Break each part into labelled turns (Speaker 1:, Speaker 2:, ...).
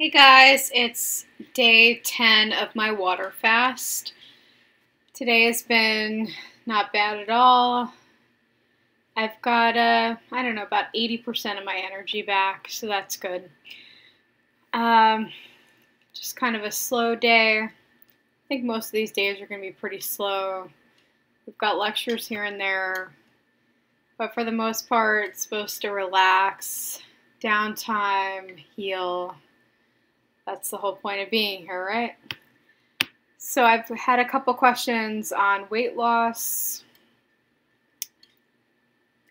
Speaker 1: Hey guys, it's day 10 of my water fast. Today has been not bad at all. I've got, uh, I don't know, about 80% of my energy back, so that's good. Um, just kind of a slow day. I think most of these days are going to be pretty slow. We've got lectures here and there, but for the most part, it's supposed to relax, downtime, heal. That's the whole point of being here, right? So I've had a couple questions on weight loss.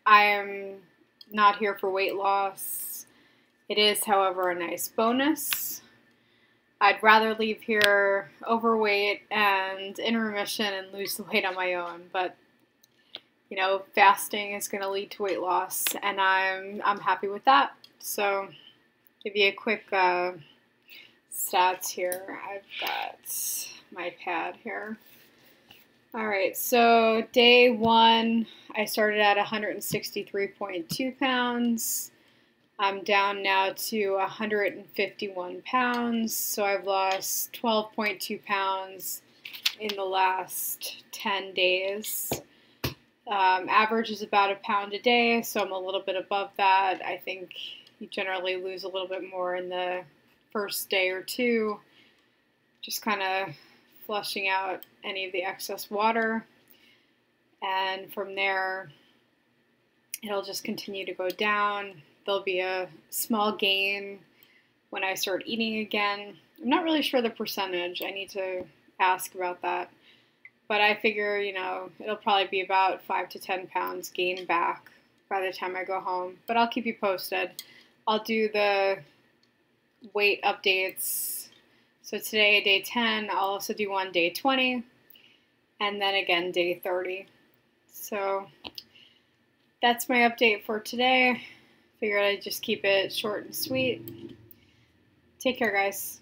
Speaker 1: I am not here for weight loss. It is, however, a nice bonus. I'd rather leave here overweight and in remission and lose the weight on my own, but you know, fasting is going to lead to weight loss, and I'm I'm happy with that. So, give you a quick uh, stats here. I've got my pad here. All right, so day one, I started at 163.2 pounds. I'm down now to 151 pounds, so I've lost 12.2 pounds in the last 10 days. Um, average is about a pound a day, so I'm a little bit above that. I think you generally lose a little bit more in the first day or two, just kind of flushing out any of the excess water. And from there, it'll just continue to go down. There'll be a small gain when I start eating again. I'm not really sure the percentage. I need to ask about that. But I figure, you know, it'll probably be about 5 to 10 pounds gain back by the time I go home. But I'll keep you posted. I'll do the weight updates. So today, day 10, I'll also do one day 20, and then again day 30. So that's my update for today. Figured I'd just keep it short and sweet. Take care, guys.